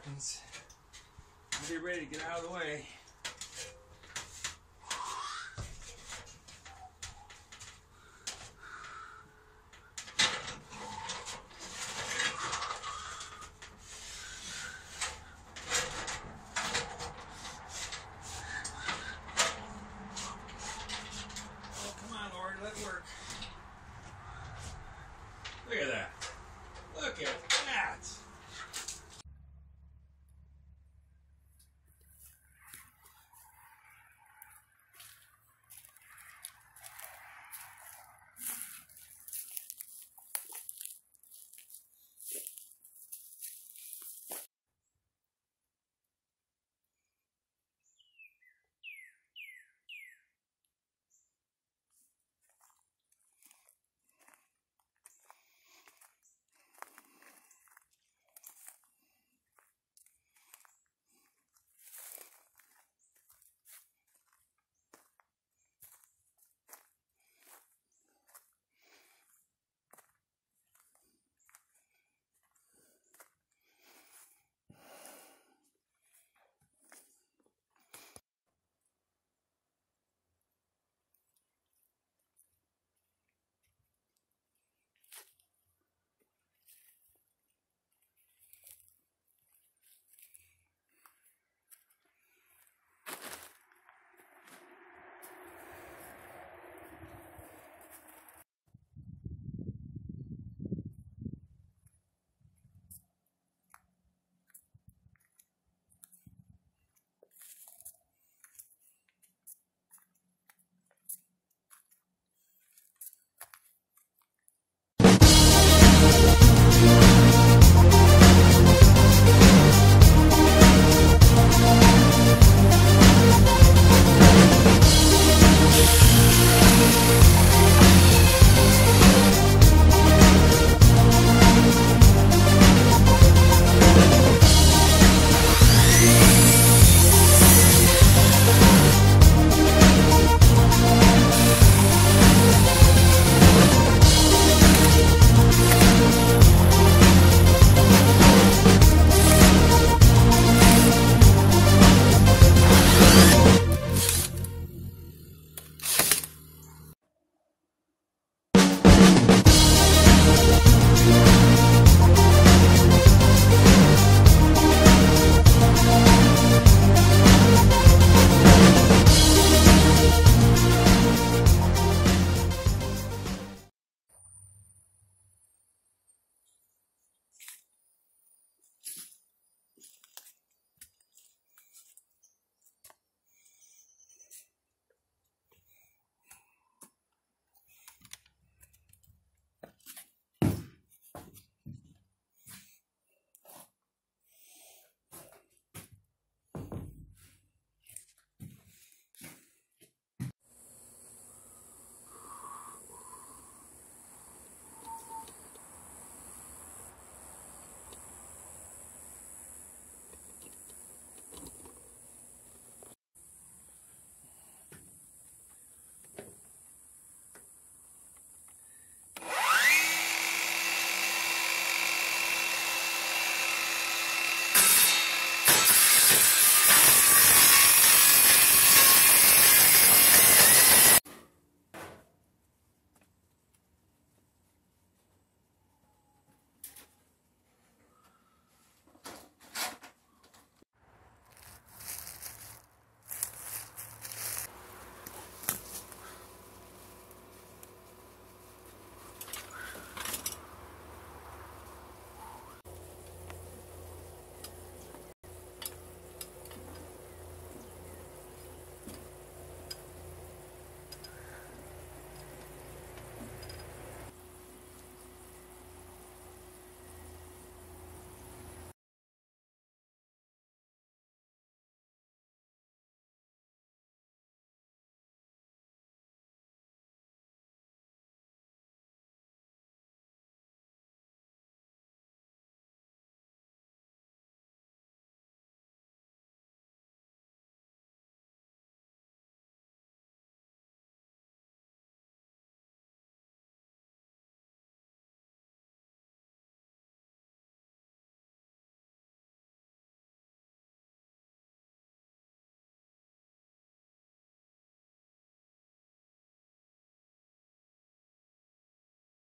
happens. I'll be ready to get out of the way.